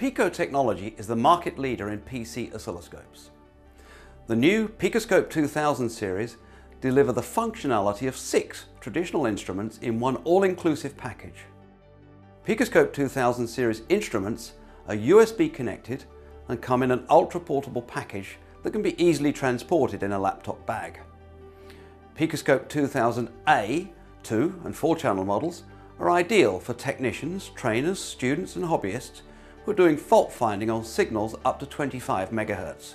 Pico Technology is the market leader in PC oscilloscopes. The new Picoscope 2000 series deliver the functionality of six traditional instruments in one all-inclusive package. Picoscope 2000 series instruments are USB connected and come in an ultra-portable package that can be easily transported in a laptop bag. Picoscope 2000A, 2 and 4 channel models are ideal for technicians, trainers, students and hobbyists who are doing fault finding on signals up to 25 MHz.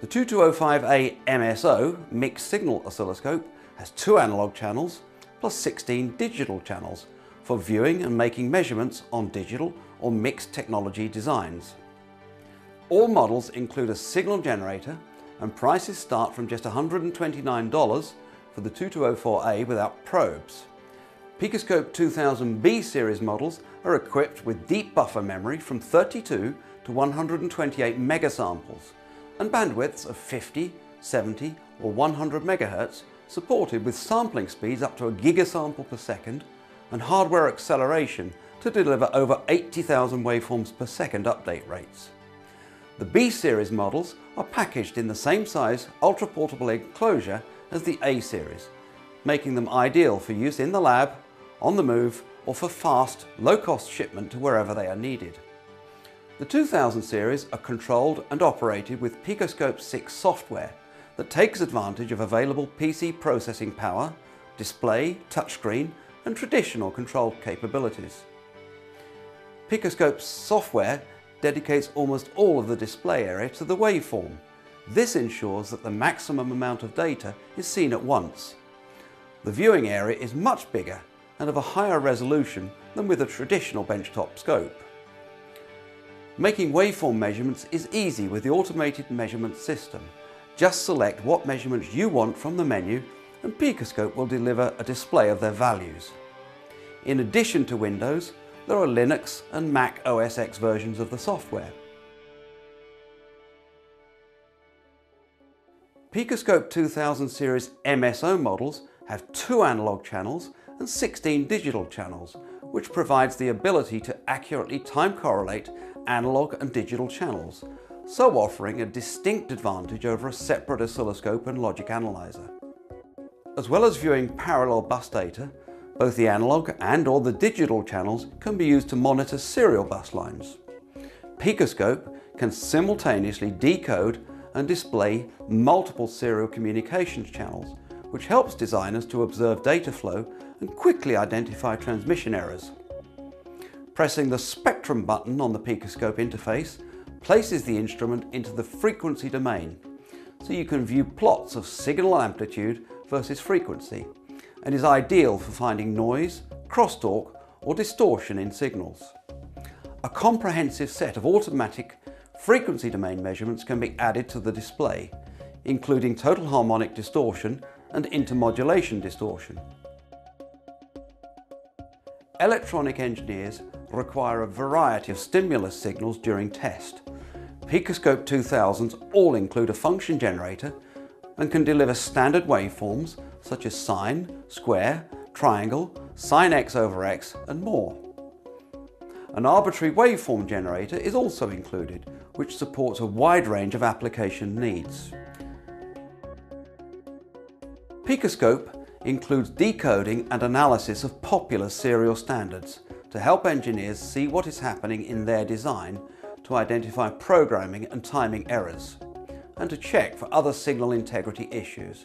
The 2205A MSO mixed signal oscilloscope has two analog channels plus 16 digital channels for viewing and making measurements on digital or mixed technology designs. All models include a signal generator and prices start from just $129 for the 2204A without probes. Picoscope 2000B series models are equipped with deep buffer memory from 32 to 128 megasamples and bandwidths of 50, 70 or 100 MHz supported with sampling speeds up to a gigasample per second and hardware acceleration to deliver over 80,000 waveforms per second update rates. The B series models are packaged in the same size ultra-portable enclosure as the A series, making them ideal for use in the lab on the move or for fast, low-cost shipment to wherever they are needed. The 2000 series are controlled and operated with Picoscope 6 software that takes advantage of available PC processing power, display, touchscreen and traditional control capabilities. Picoscope's software dedicates almost all of the display area to the waveform. This ensures that the maximum amount of data is seen at once. The viewing area is much bigger and of a higher resolution than with a traditional benchtop scope. Making waveform measurements is easy with the automated measurement system. Just select what measurements you want from the menu and Picoscope will deliver a display of their values. In addition to Windows, there are Linux and Mac OS X versions of the software. Picoscope 2000 series MSO models have two analog channels and 16 digital channels, which provides the ability to accurately time correlate analog and digital channels, so offering a distinct advantage over a separate oscilloscope and logic analyzer. As well as viewing parallel bus data, both the analog and or the digital channels can be used to monitor serial bus lines. Picoscope can simultaneously decode and display multiple serial communications channels, which helps designers to observe data flow and quickly identify transmission errors. Pressing the spectrum button on the Picoscope interface places the instrument into the frequency domain, so you can view plots of signal amplitude versus frequency, and is ideal for finding noise, crosstalk or distortion in signals. A comprehensive set of automatic frequency domain measurements can be added to the display, including total harmonic distortion and intermodulation distortion. Electronic engineers require a variety of stimulus signals during test. Picoscope 2000s all include a function generator and can deliver standard waveforms such as sine, square, triangle, sine x over x and more. An arbitrary waveform generator is also included, which supports a wide range of application needs. Picoscope includes decoding and analysis of popular serial standards to help engineers see what is happening in their design to identify programming and timing errors and to check for other signal integrity issues.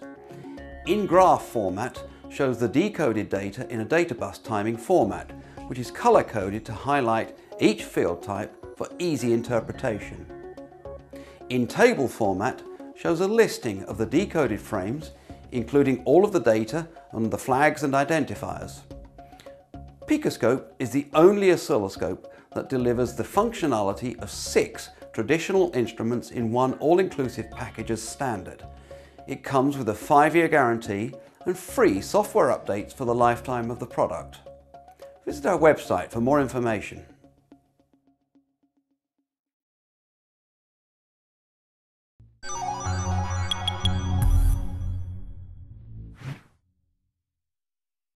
In graph format shows the decoded data in a databus timing format which is color coded to highlight each field type for easy interpretation. In table format shows a listing of the decoded frames including all of the data and the flags and identifiers. Picoscope is the only oscilloscope that delivers the functionality of six traditional instruments in one all-inclusive package as standard. It comes with a five-year guarantee and free software updates for the lifetime of the product. Visit our website for more information.